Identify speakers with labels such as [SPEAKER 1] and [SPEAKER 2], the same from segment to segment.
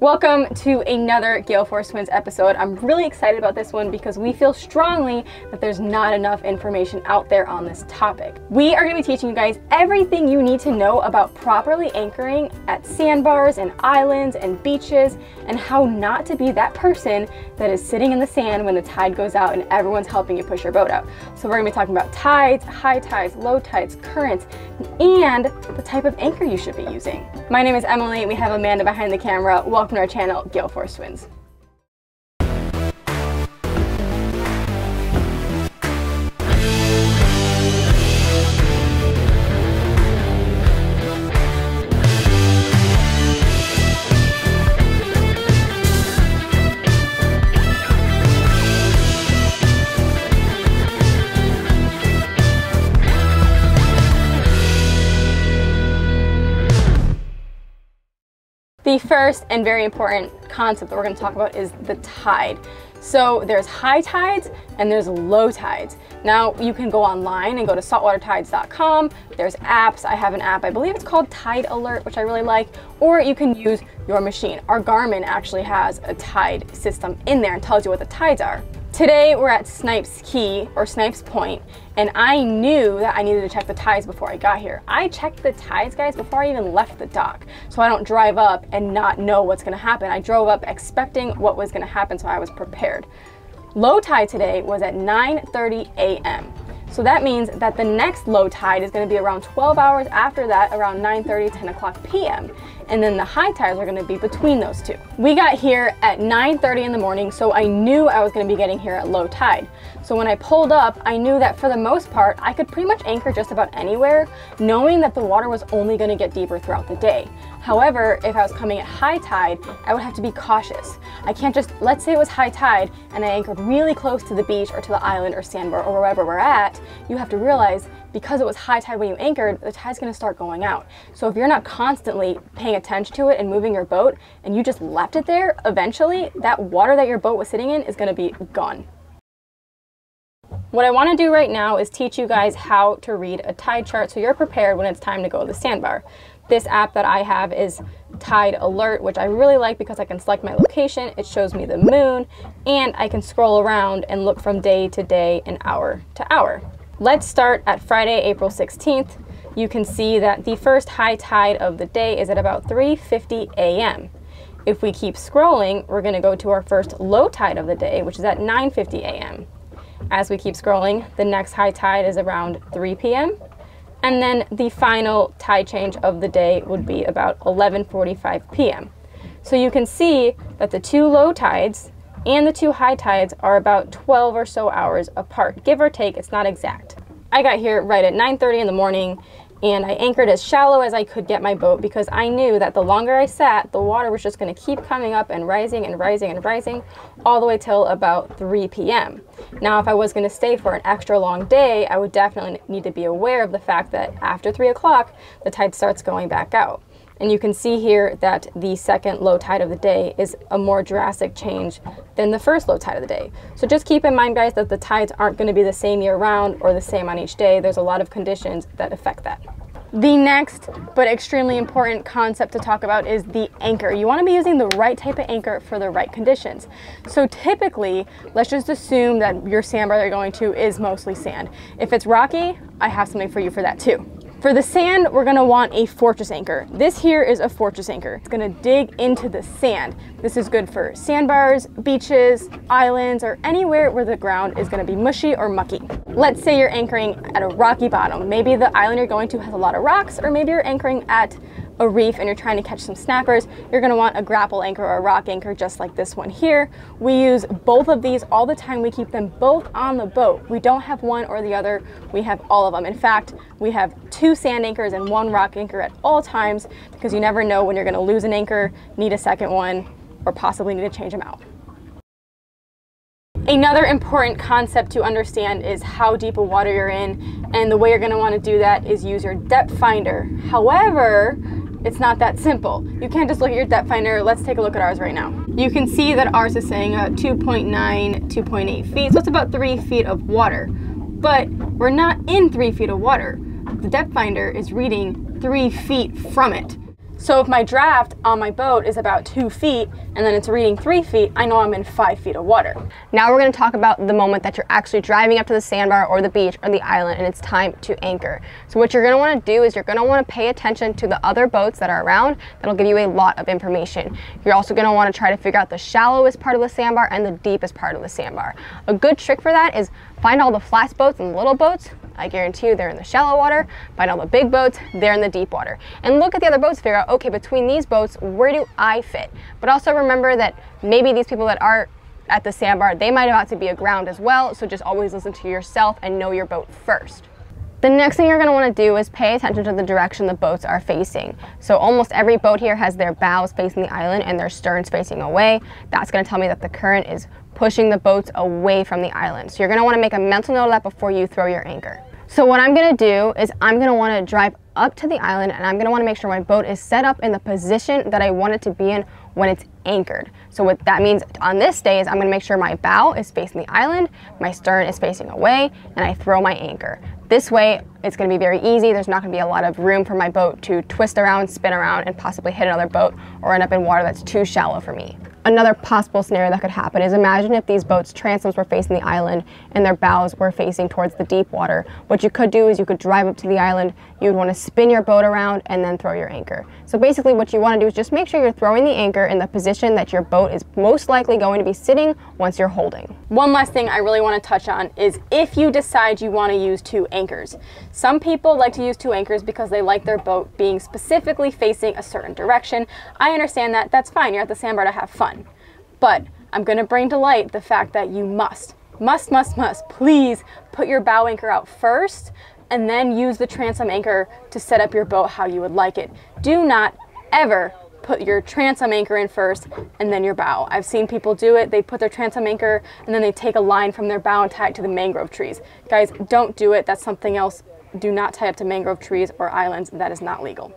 [SPEAKER 1] Welcome to another Gale Force Twins episode. I'm really excited about this one because we feel strongly that there's not enough information out there on this topic. We are going to be teaching you guys everything you need to know about properly anchoring at sandbars and islands and beaches and how not to be that person that is sitting in the sand when the tide goes out and everyone's helping you push your boat out. So we're going to be talking about tides, high tides, low tides, currents, and the type of anchor you should be using. My name is Emily. We have Amanda behind the camera. Welcome welcome to our channel, Gale Force Twins. The first and very important concept that we're going to talk about is the tide. So there's high tides and there's low tides. Now you can go online and go to saltwatertides.com. There's apps. I have an app, I believe it's called Tide Alert, which I really like, or you can use your machine. Our Garmin actually has a tide system in there and tells you what the tides are. Today we're at Snipes Key or Snipes Point and I knew that I needed to check the tides before I got here. I checked the tides guys before I even left the dock so I don't drive up and not know what's gonna happen. I drove up expecting what was gonna happen so I was prepared. Low tide today was at 9.30 a.m. So that means that the next low tide is going to be around 12 hours after that, around 9.30, 10 o'clock p.m. And then the high tides are going to be between those two. We got here at 9.30 in the morning, so I knew I was going to be getting here at low tide. So when I pulled up, I knew that for the most part, I could pretty much anchor just about anywhere, knowing that the water was only going to get deeper throughout the day. However, if I was coming at high tide, I would have to be cautious. I can't just, let's say it was high tide and I anchored really close to the beach or to the island or sandbar or wherever we're at, you have to realize because it was high tide when you anchored, the tide's gonna start going out. So if you're not constantly paying attention to it and moving your boat and you just left it there, eventually that water that your boat was sitting in is gonna be gone. What I want to do right now is teach you guys how to read a tide chart so you're prepared when it's time to go to the sandbar. This app that I have is Tide Alert, which I really like because I can select my location, it shows me the moon, and I can scroll around and look from day to day and hour to hour. Let's start at Friday, April 16th. You can see that the first high tide of the day is at about 3.50 a.m. If we keep scrolling, we're gonna go to our first low tide of the day, which is at 9.50 a.m. As we keep scrolling, the next high tide is around 3 p.m. And then the final tide change of the day would be about 11:45 p.m. So you can see that the two low tides and the two high tides are about 12 or so hours apart, give or take, it's not exact. I got here right at 9:30 in the morning and I anchored as shallow as I could get my boat because I knew that the longer I sat, the water was just going to keep coming up and rising and rising and rising all the way till about 3 p.m. Now, if I was going to stay for an extra long day, I would definitely need to be aware of the fact that after 3 o'clock, the tide starts going back out. And you can see here that the second low tide of the day is a more drastic change than the first low tide of the day. So just keep in mind, guys, that the tides aren't going to be the same year round or the same on each day. There's a lot of conditions that affect that. The next, but extremely important concept to talk about is the anchor. You want to be using the right type of anchor for the right conditions. So typically, let's just assume that your sandbar that you're going to is mostly sand. If it's rocky, I have something for you for that too. For the sand, we're gonna want a fortress anchor. This here is a fortress anchor. It's gonna dig into the sand. This is good for sandbars, beaches, islands, or anywhere where the ground is gonna be mushy or mucky. Let's say you're anchoring at a rocky bottom. Maybe the island you're going to has a lot of rocks, or maybe you're anchoring at a reef and you're trying to catch some snappers, you're gonna want a grapple anchor or a rock anchor just like this one here. We use both of these all the time. We keep them both on the boat. We don't have one or the other, we have all of them. In fact, we have two sand anchors and one rock anchor at all times because you never know when you're gonna lose an anchor, need a second one, or possibly need to change them out. Another important concept to understand is how deep a water you're in, and the way you're gonna wanna do that is use your depth finder. However, it's not that simple. You can't just look at your depth finder. Let's take a look at ours right now. You can see that ours is saying uh, 2.9, 2.8 feet, so it's about three feet of water. But we're not in three feet of water. The depth finder is reading three feet from it. So if my draft on my boat is about two feet and then it's reading three feet, I know I'm in five feet of water.
[SPEAKER 2] Now we're gonna talk about the moment that you're actually driving up to the sandbar or the beach or the island and it's time to anchor. So what you're gonna wanna do is you're gonna wanna pay attention to the other boats that are around. That'll give you a lot of information. You're also gonna wanna try to figure out the shallowest part of the sandbar and the deepest part of the sandbar. A good trick for that is find all the flat boats and little boats, I guarantee you they're in the shallow water. Find all the big boats, they're in the deep water. And look at the other boats, figure out, okay, between these boats, where do I fit? But also remember that maybe these people that are at the sandbar, they might have to be aground as well. So just always listen to yourself and know your boat first. The next thing you're going to want to do is pay attention to the direction the boats are facing. So almost every boat here has their bows facing the island and their sterns facing away. That's going to tell me that the current is pushing the boats away from the island. So you're going to want to make a mental note of that before you throw your anchor. So what I'm gonna do is I'm gonna wanna drive up to the island and I'm gonna wanna make sure my boat is set up in the position that I want it to be in when it's anchored. So what that means on this day is I'm gonna make sure my bow is facing the island, my stern is facing away, and I throw my anchor. This way, it's gonna be very easy. There's not gonna be a lot of room for my boat to twist around, spin around, and possibly hit another boat or end up in water that's too shallow for me. Another possible scenario that could happen is imagine if these boats' transoms were facing the island and their bows were facing towards the deep water. What you could do is you could drive up to the island, you would want to spin your boat around and then throw your anchor. So basically what you want to do is just make sure you're throwing the anchor in the position that your boat is most likely going to be sitting once you're holding.
[SPEAKER 1] One last thing I really want to touch on is if you decide you want to use two anchors. Some people like to use two anchors because they like their boat being specifically facing a certain direction. I understand that, that's fine, you're at the sandbar to have fun. But I'm going to bring to light the fact that you must, must, must, must, please put your bow anchor out first and then use the transom anchor to set up your boat how you would like it. Do not ever put your transom anchor in first and then your bow. I've seen people do it. They put their transom anchor and then they take a line from their bow and tie it to the mangrove trees. Guys, don't do it. That's something else. Do not tie up to mangrove trees or islands. That is not legal.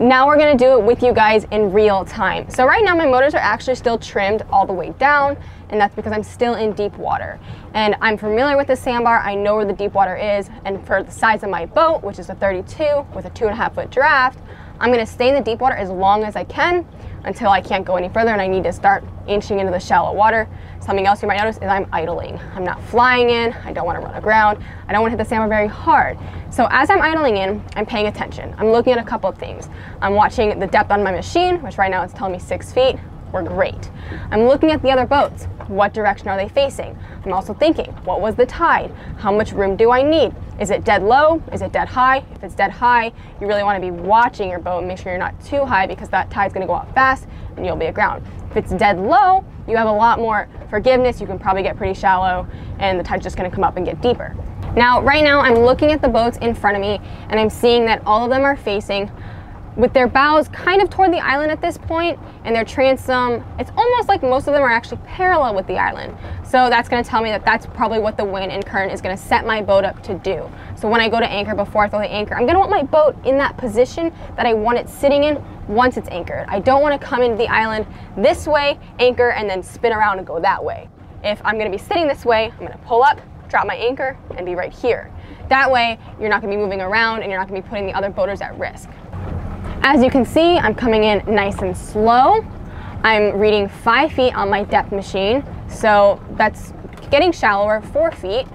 [SPEAKER 2] Now we're gonna do it with you guys in real time. So right now my motors are actually still trimmed all the way down and that's because I'm still in deep water. And I'm familiar with the sandbar, I know where the deep water is, and for the size of my boat, which is a 32 with a two and a half foot draft, I'm gonna stay in the deep water as long as I can until I can't go any further and I need to start inching into the shallow water. Something else you might notice is I'm idling. I'm not flying in, I don't wanna run aground, I don't wanna hit the sandbar very hard. So as I'm idling in, I'm paying attention. I'm looking at a couple of things. I'm watching the depth on my machine, which right now it's telling me six feet were great. I'm looking at the other boats. What direction are they facing? I'm also thinking, what was the tide? How much room do I need? Is it dead low? Is it dead high? If it's dead high, you really want to be watching your boat and make sure you're not too high because that tide's going to go out fast and you'll be aground. If it's dead low, you have a lot more forgiveness. You can probably get pretty shallow and the tide's just going to come up and get deeper. Now, right now, I'm looking at the boats in front of me and I'm seeing that all of them are facing with their bows kind of toward the island at this point and their transom, it's almost like most of them are actually parallel with the island. So that's gonna tell me that that's probably what the wind and current is gonna set my boat up to do. So when I go to anchor, before I throw the anchor, I'm gonna want my boat in that position that I want it sitting in once it's anchored. I don't wanna come into the island this way, anchor, and then spin around and go that way. If I'm gonna be sitting this way, I'm gonna pull up, drop my anchor, and be right here. That way, you're not gonna be moving around and you're not gonna be putting the other boaters at risk. As you can see, I'm coming in nice and slow. I'm reading five feet on my depth machine, so that's getting shallower, four feet.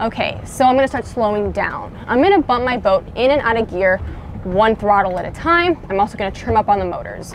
[SPEAKER 2] Okay, so I'm gonna start slowing down. I'm gonna bump my boat in and out of gear, one throttle at a time. I'm also gonna trim up on the motors.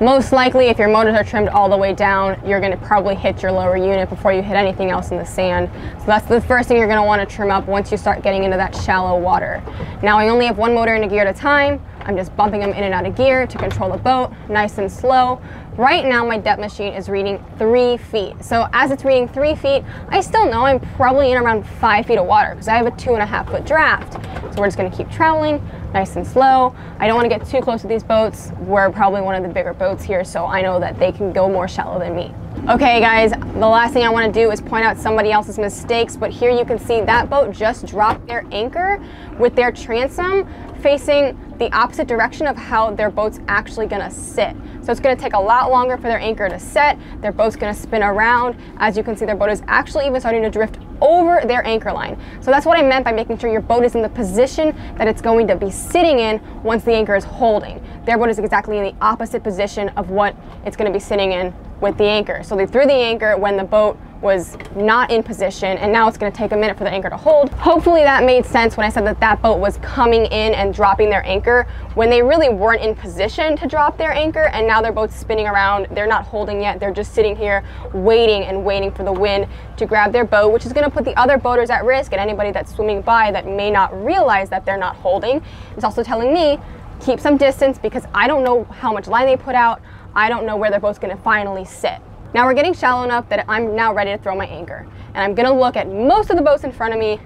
[SPEAKER 2] Most likely, if your motors are trimmed all the way down, you're gonna probably hit your lower unit before you hit anything else in the sand. So that's the first thing you're gonna wanna trim up once you start getting into that shallow water. Now I only have one motor in a gear at a time. I'm just bumping them in and out of gear to control the boat, nice and slow. Right now my depth machine is reading three feet. So as it's reading three feet, I still know I'm probably in around five feet of water because I have a two and a half foot draft. So we're just gonna keep traveling nice and slow. I don't wanna get too close to these boats. We're probably one of the bigger boats here, so I know that they can go more shallow than me. Okay guys, the last thing I wanna do is point out somebody else's mistakes, but here you can see that boat just dropped their anchor with their transom facing the opposite direction of how their boat's actually gonna sit. So it's gonna take a lot longer for their anchor to set. Their boat's gonna spin around. As you can see, their boat is actually even starting to drift over their anchor line. So that's what I meant by making sure your boat is in the position that it's going to be sitting in once the anchor is holding. Their boat is exactly in the opposite position of what it's going to be sitting in with the anchor. So they threw the anchor when the boat was not in position and now it's going to take a minute for the anchor to hold. Hopefully that made sense when I said that that boat was coming in and dropping their anchor when they really weren't in position to drop their anchor and now their boat's spinning around. They're not holding yet. They're just sitting here waiting and waiting for the wind to grab their boat, which is going to put the other boaters at risk and anybody that's swimming by that may not realize that they're not holding. It's also telling me keep some distance because I don't know how much line they put out. I don't know where their boat's gonna finally sit. Now we're getting shallow enough that I'm now ready to throw my anchor. And I'm gonna look at most of the boats in front of me.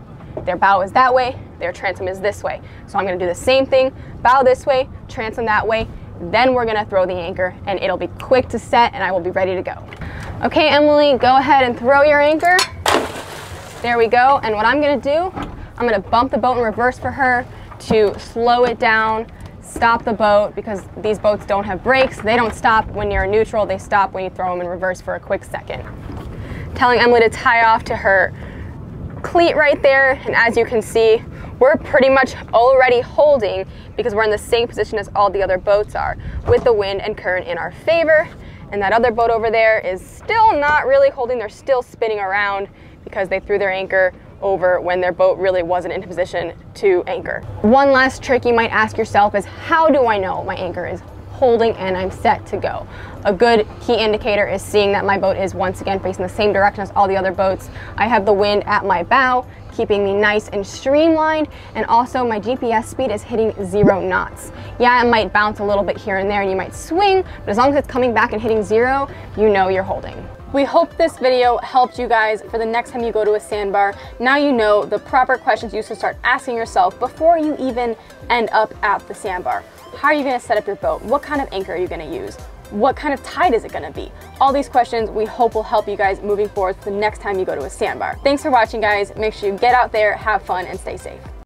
[SPEAKER 2] Their bow is that way, their transom is this way. So I'm gonna do the same thing, bow this way, transom that way, then we're gonna throw the anchor and it'll be quick to set and I will be ready to go. Okay, Emily, go ahead and throw your anchor. There we go. And what I'm gonna do, I'm gonna bump the boat in reverse for her to slow it down stop the boat because these boats don't have brakes. They don't stop when you're in neutral, they stop when you throw them in reverse for a quick second. Telling Emily to tie off to her cleat right there, and as you can see, we're pretty much already holding because we're in the same position as all the other boats are with the wind and current in our favor. And that other boat over there is still not really holding, they're still spinning around because they threw their anchor over when their boat really wasn't in position to anchor. One last trick you might ask yourself is how do I know my anchor is holding and I'm set to go. A good key indicator is seeing that my boat is once again facing the same direction as all the other boats. I have the wind at my bow, keeping me nice and streamlined, and also my GPS speed is hitting zero knots. Yeah, it might bounce a little bit here and there and you might swing, but as long as it's coming back and hitting zero, you know you're holding.
[SPEAKER 1] We hope this video helped you guys for the next time you go to a sandbar. Now you know the proper questions you should start asking yourself before you even end up at the sandbar. How are you gonna set up your boat? What kind of anchor are you gonna use? What kind of tide is it gonna be? All these questions we hope will help you guys moving forward the next time you go to a sandbar. Thanks for watching guys. Make sure you get out there, have fun, and stay safe.